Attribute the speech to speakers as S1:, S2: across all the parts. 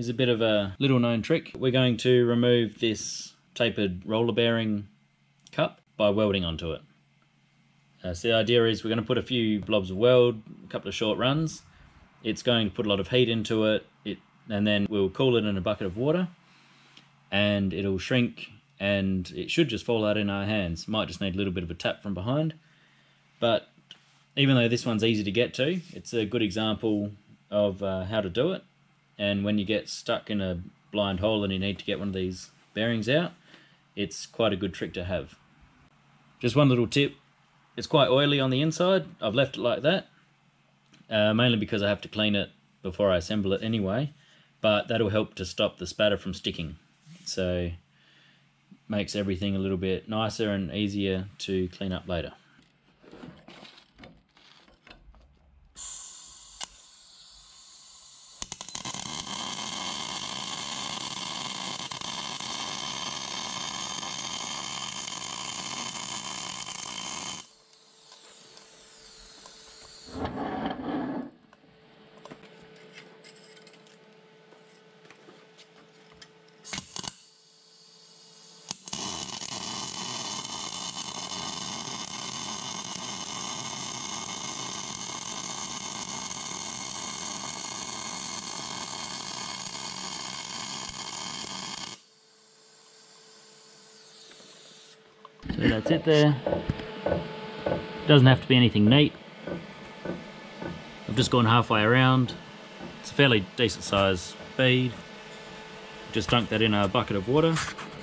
S1: is a bit of a little known trick. We're going to remove this tapered roller bearing cup by welding onto it. Uh, so the idea is we're going to put a few blobs of weld, a couple of short runs. It's going to put a lot of heat into it, it and then we'll cool it in a bucket of water and it'll shrink and it should just fall out in our hands. Might just need a little bit of a tap from behind. But even though this one's easy to get to, it's a good example of uh, how to do it. And when you get stuck in a blind hole and you need to get one of these bearings out, it's quite a good trick to have. Just one little tip, it's quite oily on the inside. I've left it like that, uh, mainly because I have to clean it before I assemble it anyway, but that'll help to stop the spatter from sticking. So makes everything a little bit nicer and easier to clean up later. So that's it there. Doesn't have to be anything neat. I've just gone halfway around. It's a fairly decent size bead. Just dunk that in a bucket of water,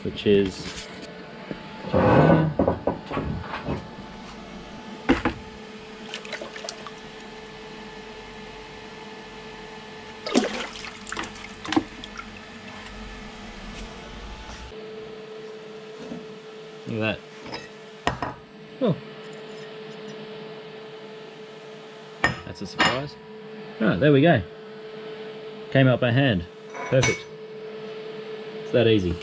S1: which is Look at that. Oh. That's a surprise. Oh, there we go. Came out by hand. Perfect. It's that easy.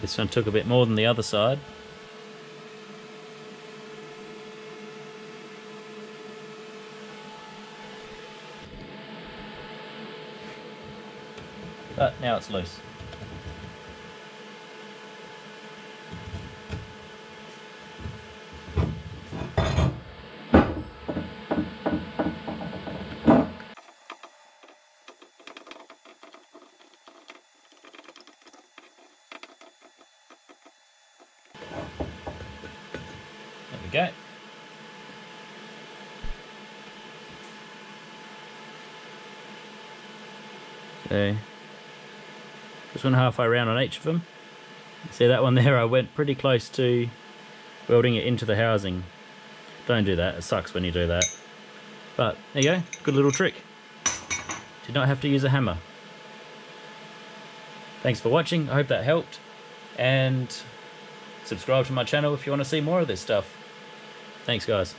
S1: This one took a bit more than the other side. But now it's loose. We go. Just went halfway around on each of them. See that one there, I went pretty close to welding it into the housing. Don't do that, it sucks when you do that. But, there you go, good little trick. Did not have to use a hammer. Thanks for watching, I hope that helped. And subscribe to my channel if you want to see more of this stuff. Thanks guys.